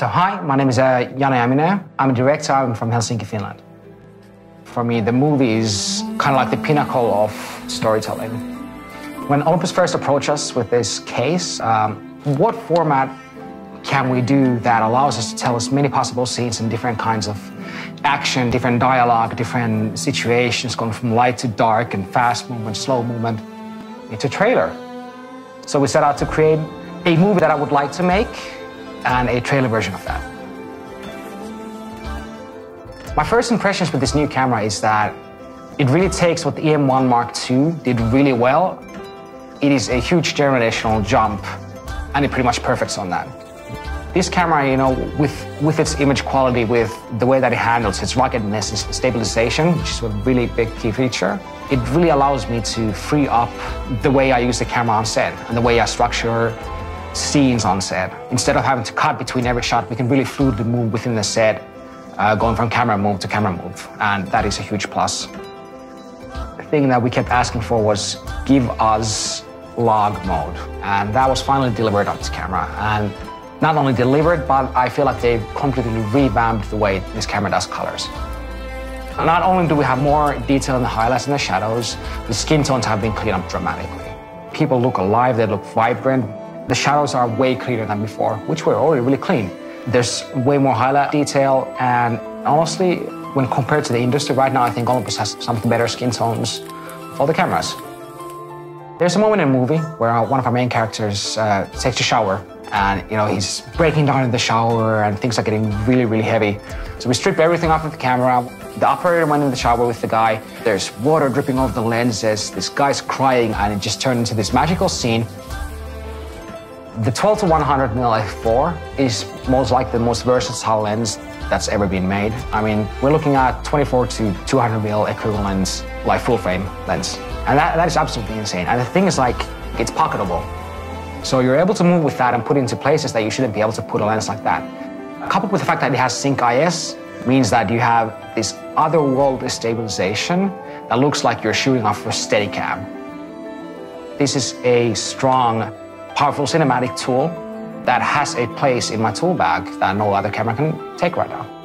So hi, my name is uh, Janne Amunét. I'm a director. I'm from Helsinki, Finland. For me, the movie is kind of like the pinnacle of storytelling. When Olympus first approached us with this case, um, what format can we do that allows us to tell as many possible scenes and different kinds of action, different dialogue, different situations, going from light to dark and fast movement, slow movement, into trailer. So we set out to create a movie that I would like to make and a trailer version of that. My first impressions with this new camera is that it really takes what the EM1 Mark II did really well. It is a huge generational jump, and it pretty much perfects on that. This camera, you know, with, with its image quality, with the way that it handles its ruggedness and stabilization, which is a really big key feature, it really allows me to free up the way I use the camera on set and the way I structure scenes on set. Instead of having to cut between every shot, we can really fluidly move within the set, uh, going from camera move to camera move, and that is a huge plus. The thing that we kept asking for was give us log mode, and that was finally delivered on this camera. And not only delivered, but I feel like they've completely revamped the way this camera does colors. Not only do we have more detail in the highlights and the shadows, the skin tones have been cleaned up dramatically. People look alive, they look vibrant. The shadows are way cleaner than before, which were already really clean. There's way more highlight detail, and honestly, when compared to the industry right now, I think Olympus has some of the better skin tones for the cameras. There's a moment in the movie where one of our main characters uh, takes a shower and you know he's breaking down in the shower and things are getting really really heavy. So we strip everything off of the camera. The operator went in the shower with the guy. There's water dripping over the lenses. This guy's crying and it just turned into this magical scene the 12 to 100 mm f4 is most like the most versatile lens that's ever been made i mean we're looking at 24 to 200 mm equivalent like full frame lens and that, that is absolutely insane and the thing is like it's pocketable so you're able to move with that and put it into places that you shouldn't be able to put a lens like that. Coupled with the fact that it has Sync IS means that you have this otherworldly stabilization that looks like you're shooting off a Steadicam. This is a strong, powerful cinematic tool that has a place in my tool bag that no other camera can take right now.